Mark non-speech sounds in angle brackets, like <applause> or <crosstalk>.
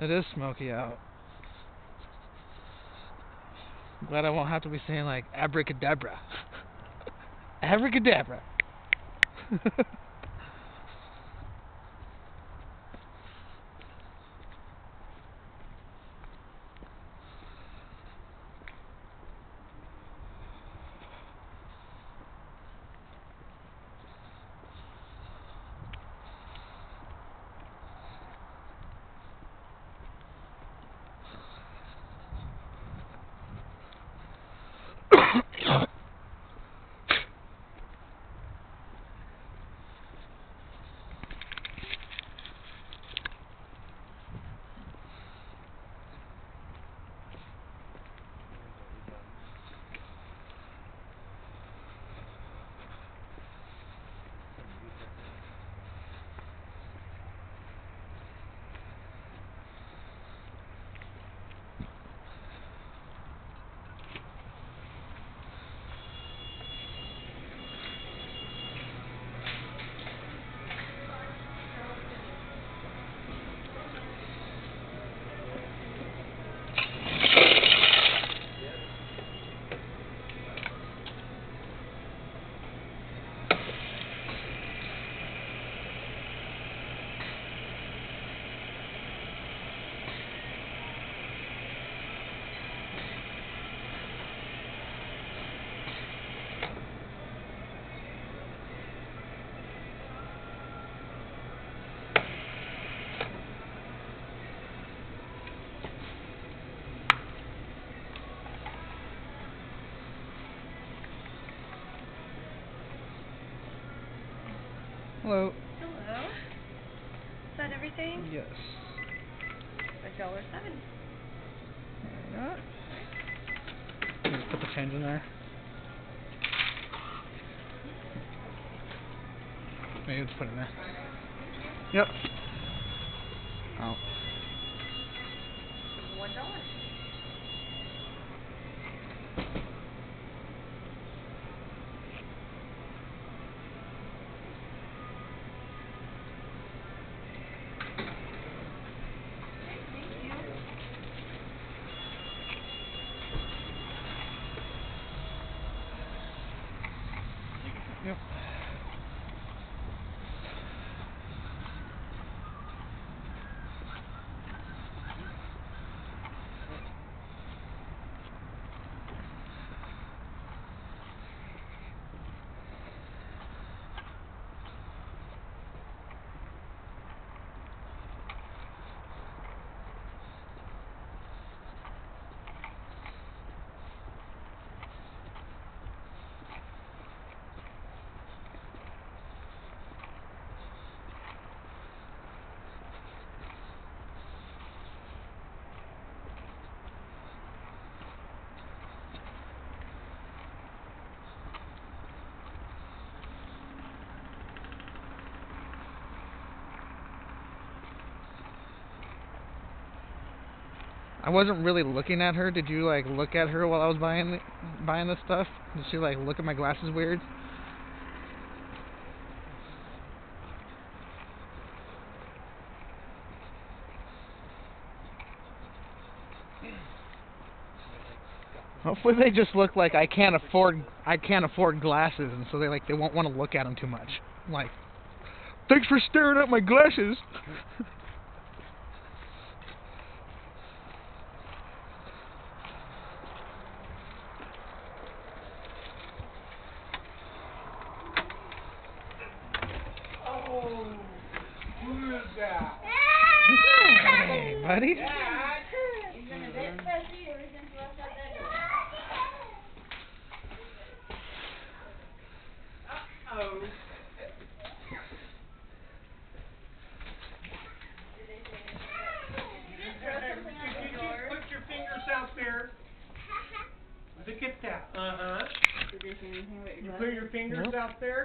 It is smoky out. I'm glad I won't have to be saying like abracadabra. <laughs> abracadabra. <laughs> Hello. Hello. Is that everything? Yes. A dollar seven. There we go. Just put the change in there. Maybe just put it in there. Yep. Oh. One dollar. Yep. I wasn't really looking at her. Did you like look at her while I was buying the, buying this stuff? Did she like look at my glasses weird? Hopefully they just look like I can't afford I can't afford glasses, and so they like they won't want to look at them too much. Like, thanks for staring at my glasses. <laughs> Oh, who is that? Hey, buddy. Oh. Put your fingers out there. Look at that. Uh huh. You put your fingers Nope. out there.